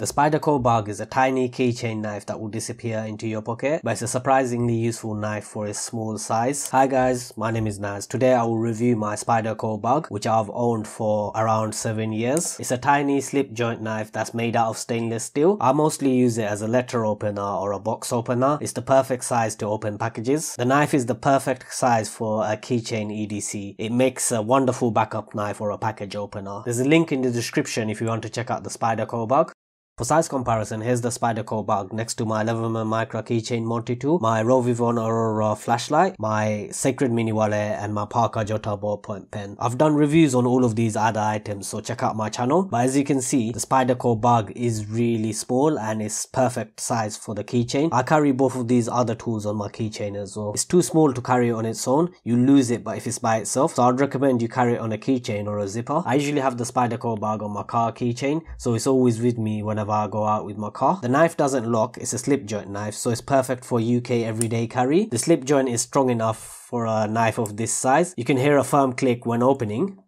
The Spyderco Bug is a tiny keychain knife that will disappear into your pocket, but it's a surprisingly useful knife for its small size. Hi guys, my name is Naz. Today I will review my Spyderco Bug, which I've owned for around 7 years. It's a tiny slip joint knife that's made out of stainless steel. I mostly use it as a letter opener or a box opener. It's the perfect size to open packages. The knife is the perfect size for a keychain EDC. It makes a wonderful backup knife or a package opener. There's a link in the description if you want to check out the Spyderco Bug. For size comparison, here's the Spyderco bug next to my 11mm Micra Keychain Multi 2, my Rovyvon Aurora flashlight, my Secrid Mini Wallet and my Parker Jotter ballpoint pen. I've done reviews on all of these other items so check out my channel. But as you can see, the Spyderco bug is really small and it's perfect size for the keychain. I carry both of these other tools on my keychain as well. It's too small to carry on its own. You lose it but if it's by itself. So I'd recommend you carry it on a keychain or a zipper. I usually have the Spyderco bug on my car keychain so it's always with me whenever whenever I go out with my car. The knife doesn't lock, it's a slip joint knife, so it's perfect for UK everyday carry. The slip joint is strong enough for a knife of this size. You can hear a firm click when opening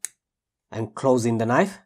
and closing the knife.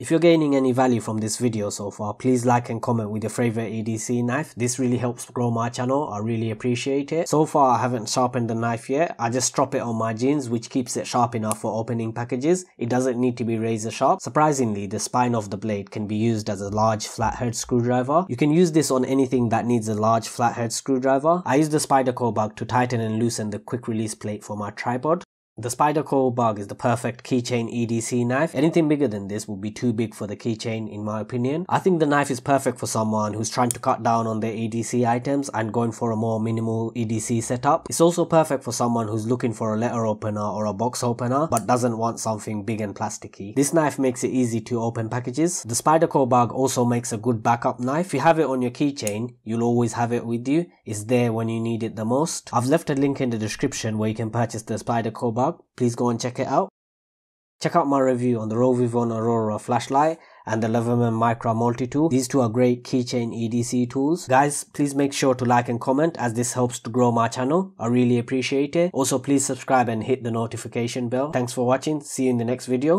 If you're gaining any value from this video so far, please like and comment with your favorite EDC knife. This really helps grow my channel. I really appreciate it. So far, I haven't sharpened the knife yet. I just drop it on my jeans, which keeps it sharp enough for opening packages. It doesn't need to be razor sharp. Surprisingly, the spine of the blade can be used as a large flathead screwdriver. You can use this on anything that needs a large flathead screwdriver. I use the Spyderco bug to tighten and loosen the quick release plate for my tripod. The Spyderco Bug is the perfect keychain EDC knife. Anything bigger than this would be too big for the keychain in my opinion. I think the knife is perfect for someone who's trying to cut down on their EDC items and going for a more minimal EDC setup. It's also perfect for someone who's looking for a letter opener or a box opener but doesn't want something big and plasticky. This knife makes it easy to open packages. The Spyderco Bug also makes a good backup knife. If you have it on your keychain, you'll always have it with you. It's there when you need it the most. I've left a link in the description where you can purchase the Spyderco Bug please go and check it out. Check out my review on the Rovyvon Aurora flashlight and the 11mm Micra Multi 2. These two are great keychain EDC tools. Guys, please make sure to like and comment as this helps to grow my channel. I really appreciate it. Also, please subscribe and hit the notification bell. Thanks for watching. See you in the next video.